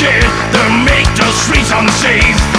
They'll make the streets unsafe.